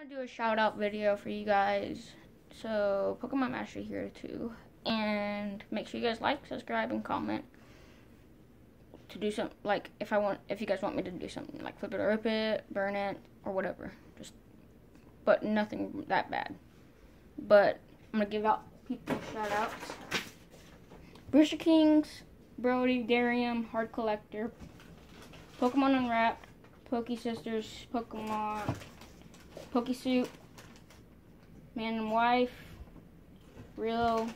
gonna do a shout out video for you guys. So Pokemon Master here too. And make sure you guys like, subscribe, and comment. To do some like if I want if you guys want me to do something like flip it or rip it, burn it, or whatever. Just but nothing that bad. But I'm gonna give out people shout outs. Brewster Kings, Brody, Darium, Hard Collector, Pokemon Unwrapped, Poke Sisters, Pokemon Poke Soup, Man and Wife, Real,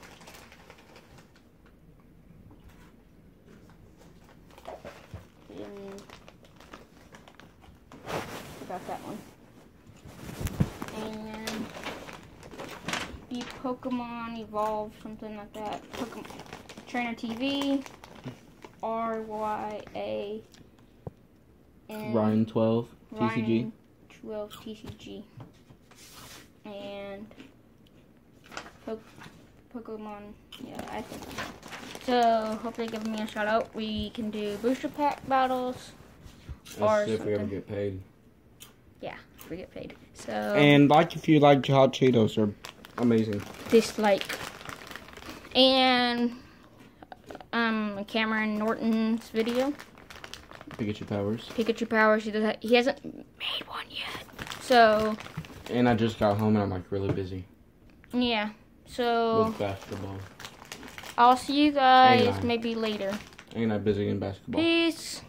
and forgot that one. And the Pokemon Evolve, something like that. Pokemon Trainer TV, R Y A N Ryan 12 TCG. Ryan 12 TCG. And po- Pokemon, yeah, I think. So, hope they give me a shout out. We can do booster pack battles. Or That's if we ever get paid. Yeah, if we get paid. So, And like if you like hot Cheetos, they're amazing. dislike. And, um, Cameron Norton's video. Pikachu powers. Pikachu powers. He, does, he hasn't made one yet. So, And I just got home and I'm like really busy yeah. So, with basketball. I'll see you guys maybe later. And I'm busy in basketball. Peace.